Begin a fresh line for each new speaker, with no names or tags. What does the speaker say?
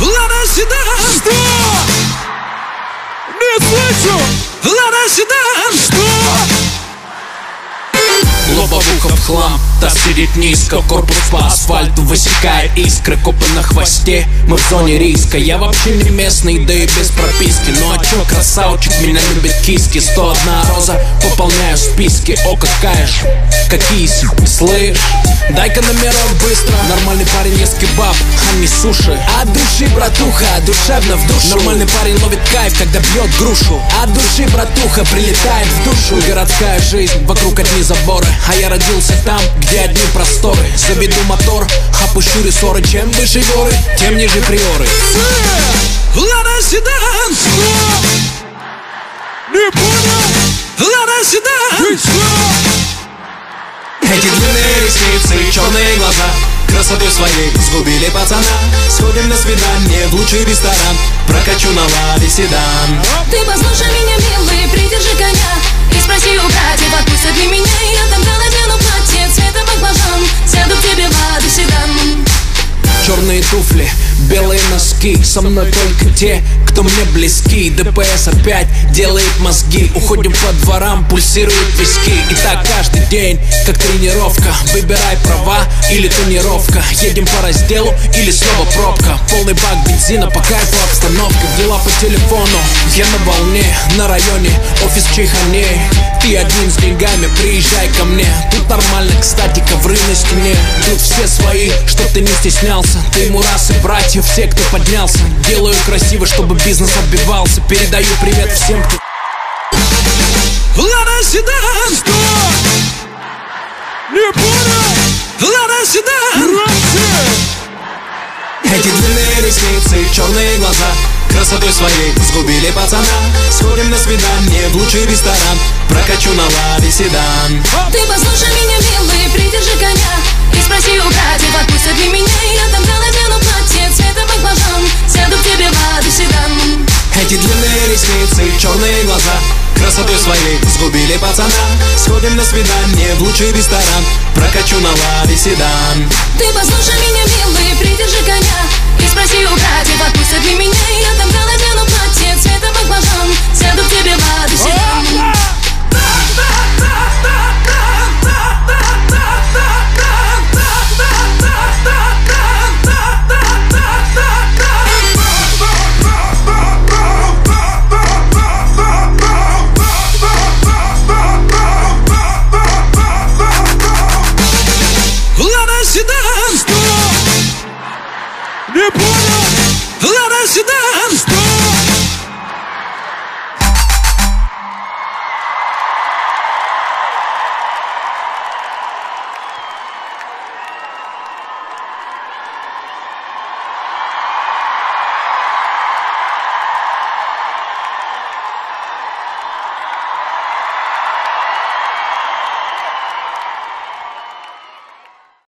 Лада Седан
Что? Не слышу!
Лада Седан
Что?
Лобовуха в хлам, таз сидит низко Корпус по асфальту высекает искры Копы на хвосте, мы в зоне риска. Я вообще не местный, да и без прописки. Ну а чё, красавчик, меня любит киски. 101 роза, пополняю списки. О, какая же, какие слышь. Дай-ка номерок быстро. Нормальный парень ест кебаб, а не суши. От души, братуха, душевно в душу. Нормальный парень ловит кайф, когда бьет грушу. От души, братуха, прилетает в душу. Городская жизнь, вокруг одни заборы. А я родился там, где одни просторы. Заведу мотор, опущу рессоры. Чем выше горы, тем ниже приоры.
Лада Седан!
Не понял!
Лада Седан?
Эти длинные ресницы, черные глаза Красотой своей сгубили пацана. Сходим на свидание в лучший ресторан. Прокачу на ладе седан.
Ты послушай меня,
белые носки. Со мной только те, кто мне близки. ДПС опять делает мозги. Уходим по дворам, пульсируют виски. И так каждый день, как тренировка. Выбирай права или тонировка. Едем по разделу или снова пробка. Полный бак бензина, по кайфу обстановка. Дела по телефону, я на волне На районе, офис в чайхане. Ты один с деньгами, приезжай ко мне. Тут нормально, кстати, ковры на стене. Тут все свои, чтоб ты не стеснялся. Ты мурасы, братья, все, кто поднялся Делаю красиво, чтобы бизнес отбивался. Передаю привет всем, кто
Лада Седан!
Что? Не понял!
Лада Седан!
Громче!
Эти длинные ресницы, черные глаза Красотой своей сгубили пацана. Сходим на свидание в лучший ресторан. Прокачу на ладе седан.
Ты
глаза Красотой своей сгубили пацана. Сходим на свидание в лучший ресторан. Прокачу на ладе седан.
Ты